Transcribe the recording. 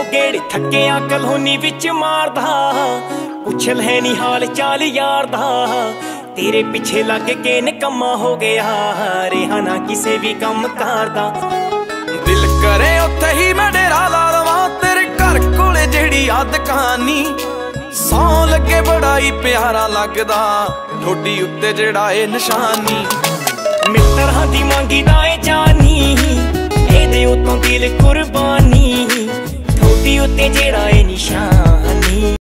ਉਹ ਗੇੜ ਥੱਕਿਆ ਕਲੋਨੀ ਵਿੱਚ ਮਾਰਦਾ। ਪੁੱਛ ਲੈ ਨਹੀਂ ਹਾਲ ਚਾਲ ਯਾਰ ਦਾ। ਤੇਰੇ ਪਿੱਛੇ ਲੱਗ ਕੇ ਨਿਕੰਮਾ ਹੋ ਗਿਆ। ਰਿਹਾ ਨਾ ਕਿਸੇ ਵੀ ਕੰਮ ਕਰਦਾ ਦਿਲ ਕਰੇ ਉੱਥੇ ਹੀ ਮੈਂ ਡੇਰਾ ਲਾ ਲਵਾਂ। ਤੇਰੇ ਘਰ ਕੋਲੇ ਜਿਹੜੀ ਆ ਦੁਕਾਨੀ ਸੌ ਲੱਗੇ ਬੜਾ ਹੀ ਪਿਆਰਾ ਲੱਗਦਾ। ਠੋਡੀ ਉੱਤੇ ਜਿਹੜਾ ਇਹ ਨਿਸ਼ਾਨੀ। ਮਿੱਤਰਾਂ ਦੀ ਮੰਗੀਦਾ ਏ ਜਾਨੀ। ਇਹਦੇ ਉਤੋਂ ਦਿਲ ਕੁਰਬਾਨੀ। ਉੱਤੇ ਜਿਹੜਾ ਏ ਨਿਸ਼ਾਨੀ